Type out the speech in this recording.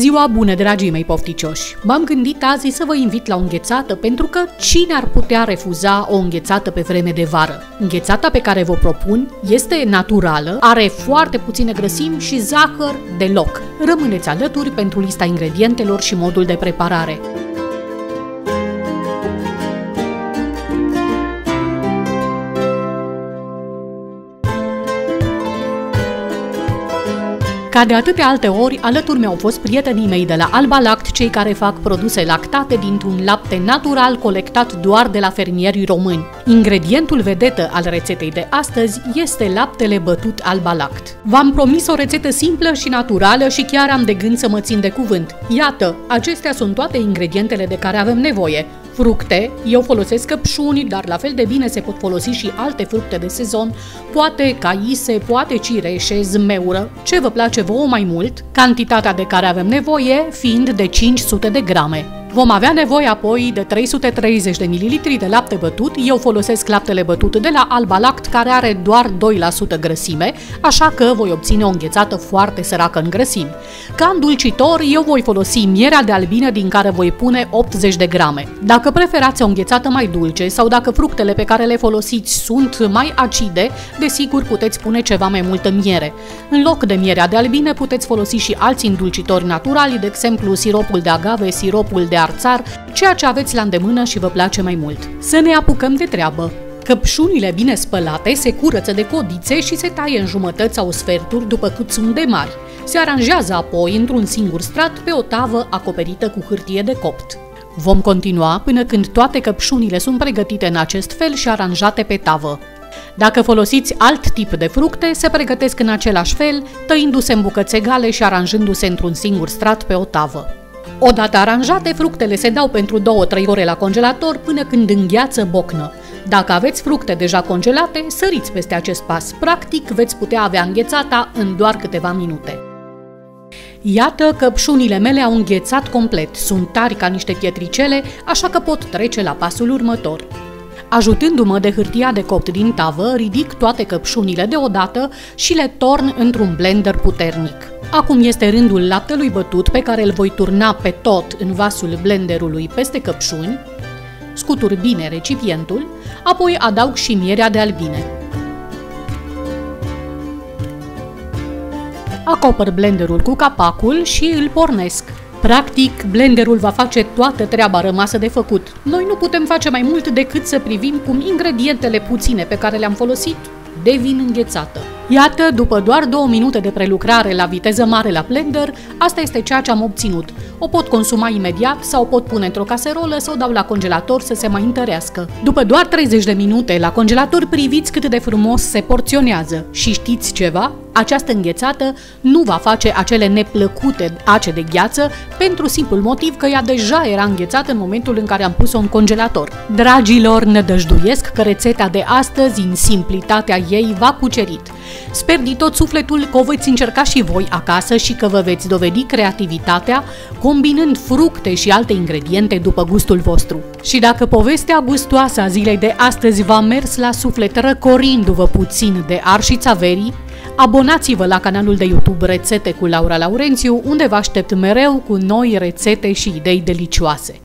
Ziua bună, dragii mei pofticioși! M-am gândit azi să vă invit la o înghețată pentru că cine ar putea refuza o înghețată pe vreme de vară? Înghețata pe care vă propun este naturală, are foarte puține grăsimi și zahăr deloc. Rămâneți alături pentru lista ingredientelor și modul de preparare. Ca de atâtea alte ori, alături mi-au fost prietenii mei de la Alba Lact, cei care fac produse lactate dintr-un lapte natural colectat doar de la fermierii români. Ingredientul vedetă al rețetei de astăzi este laptele bătut Alba Lact. V-am promis o rețetă simplă și naturală și chiar am de gând să mă țin de cuvânt. Iată, acestea sunt toate ingredientele de care avem nevoie fructe, eu folosesc căpșuni, dar la fel de bine se pot folosi și alte fructe de sezon, poate caise, poate cireșe, zmeură, ce vă place vouă mai mult, cantitatea de care avem nevoie fiind de 500 de grame. Vom avea nevoie apoi de 330 de ml de lapte bătut. Eu folosesc laptele bătut de la Alba Lact, care are doar 2% grăsime, așa că voi obține o înghețată foarte săracă în grăsimi. Ca îndulcitor, eu voi folosi mierea de albine din care voi pune 80 de grame. Dacă preferați o înghețată mai dulce sau dacă fructele pe care le folosiți sunt mai acide, desigur puteți pune ceva mai multă miere. În loc de mierea de albine puteți folosi și alți îndulcitori naturali, de exemplu siropul de agave, siropul de arțar, ceea ce aveți la îndemână și vă place mai mult. Să ne apucăm de treabă. Căpșunile bine spălate se curăță de codițe și se taie în jumătăți sau sferturi după cât sunt de mari. Se aranjează apoi într-un singur strat pe o tavă acoperită cu hârtie de copt. Vom continua până când toate căpșunile sunt pregătite în acest fel și aranjate pe tavă. Dacă folosiți alt tip de fructe, se pregătesc în același fel, tăindu-se în bucăți egale și aranjându-se într-un singur strat pe o tavă. Odată aranjate, fructele se dau pentru 2-3 ore la congelator până când îngheață bocnă. Dacă aveți fructe deja congelate, săriți peste acest pas. Practic, veți putea avea înghețata în doar câteva minute. Iată că pșunile mele au înghețat complet, sunt tari ca niște pietricele, așa că pot trece la pasul următor. Ajutându-mă de hârtia de copt din tavă, ridic toate căpșunile deodată și le torn într-un blender puternic. Acum este rândul laptelui bătut pe care îl voi turna pe tot în vasul blenderului peste căpșuni, scutur bine recipientul, apoi adaug și mierea de albine. Acopăr blenderul cu capacul și îl pornesc. Practic, blenderul va face toată treaba rămasă de făcut. Noi nu putem face mai mult decât să privim cum ingredientele puține pe care le-am folosit devin înghețată. Iată, după doar două minute de prelucrare la viteză mare la blender, asta este ceea ce am obținut. O pot consuma imediat sau o pot pune într-o caserolă sau o dau la congelator să se mai întărească. După doar 30 de minute la congelator, priviți cât de frumos se porționează. Și știți ceva? Această înghețată nu va face acele neplăcute ace de gheață pentru simplul motiv că ea deja era înghețată în momentul în care am pus-o în congelator. Dragilor, nădăjduiesc că rețeta de astăzi, în simplitatea ei, va cucerit. Sper din tot sufletul că o veți încerca și voi acasă și că vă veți dovedi creativitatea combinând fructe și alte ingrediente după gustul vostru. Și dacă povestea gustoasă a zilei de astăzi v-a mers la suflet răcorindu-vă puțin de arșița verii, Abonați-vă la canalul de YouTube Rețete cu Laura Laurențiu, unde vă aștept mereu cu noi rețete și idei delicioase.